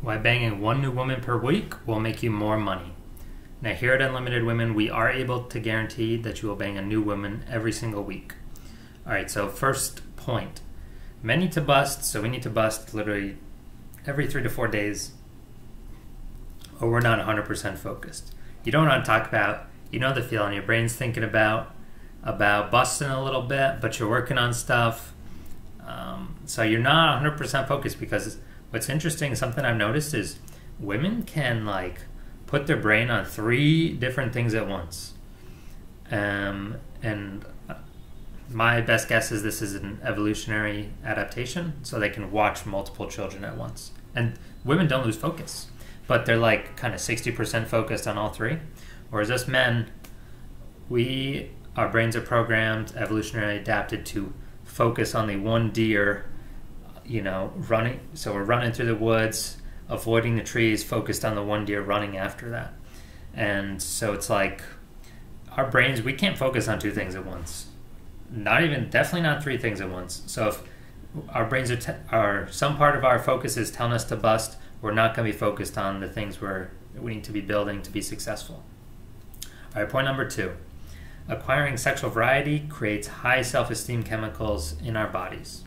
why banging one new woman per week will make you more money. Now, here at Unlimited Women, we are able to guarantee that you will bang a new woman every single week. All right, so first point men need to bust, so we need to bust literally every three to four days, or we're not 100% focused. You don't want to talk about, you know the feeling, your brain's thinking about about busting a little bit, but you're working on stuff. Um, so you're not 100% focused because what's interesting, something I've noticed is women can like put their brain on three different things at once. Um, and my best guess is this is an evolutionary adaptation, so they can watch multiple children at once. And women don't lose focus, but they're like kind of 60% focused on all three. Whereas us men, we our brains are programmed, evolutionarily adapted to focus on the one deer, you know, running. So we're running through the woods, avoiding the trees, focused on the one deer running after that. And so it's like our brains, we can't focus on two things at once. Not even, definitely not three things at once. So if our brains are, te- are some part of our focus is telling us to bust, we're not going to be focused on the things we're, we need to be building to be successful. All right, point number two acquiring sexual variety creates high self esteem chemicals in our bodies.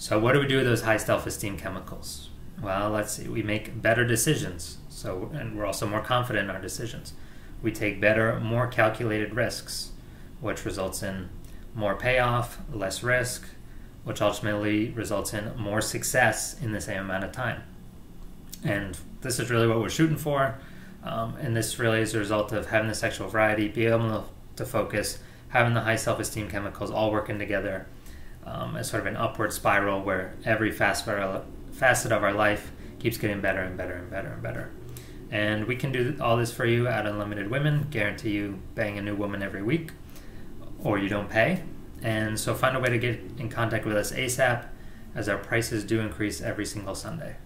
So, what do we do with those high self esteem chemicals? Well, let's see, we make better decisions. So, and we're also more confident in our decisions. We take better, more calculated risks, which results in more payoff, less risk, which ultimately results in more success in the same amount of time. And this is really what we're shooting for. Um, and this really is a result of having the sexual variety, being able to to focus, having the high self esteem chemicals all working together um, as sort of an upward spiral where every facet of our life keeps getting better and better and better and better. And we can do all this for you at Unlimited Women, guarantee you bang a new woman every week, or you don't pay. And so find a way to get in contact with us ASAP as our prices do increase every single Sunday.